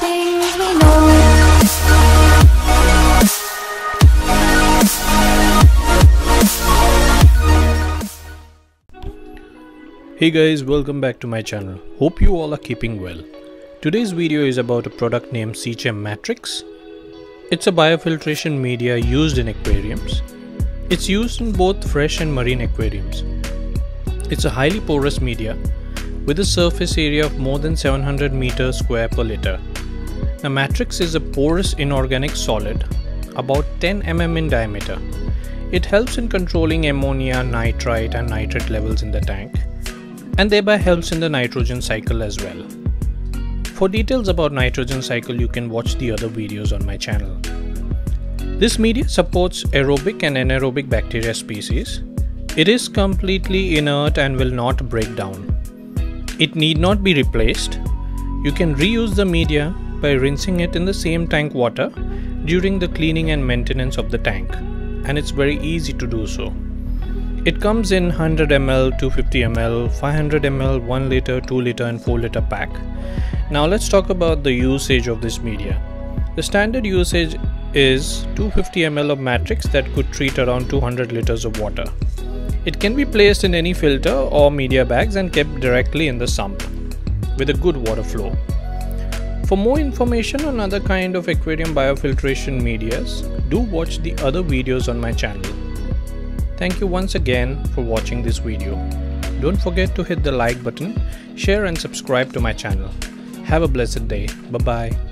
things we know. Hey guys, welcome back to my channel. Hope you all are keeping well. Today's video is about a product named Seachem Matrix. It's a biofiltration media used in aquariums. It's used in both fresh and marine aquariums. It's a highly porous media with a surface area of more than 700 meters square per liter. Now Matrix is a porous inorganic solid about 10 mm in diameter. It helps in controlling ammonia, nitrite and nitrate levels in the tank and thereby helps in the nitrogen cycle as well. For details about nitrogen cycle you can watch the other videos on my channel. This media supports aerobic and anaerobic bacteria species. It is completely inert and will not break down. It need not be replaced. You can reuse the media by rinsing it in the same tank water during the cleaning and maintenance of the tank and it's very easy to do so. It comes in 100 ml, 250 ml, 500 ml, 1 liter, 2 liter, and 4 liter pack. Now let's talk about the usage of this media. The standard usage is 250 ml of matrix that could treat around 200 liters of water. It can be placed in any filter or media bags and kept directly in the sump with a good water flow. For more information on other kind of aquarium biofiltration medias, do watch the other videos on my channel. Thank you once again for watching this video. Don't forget to hit the like button, share and subscribe to my channel. Have a blessed day. Bye bye.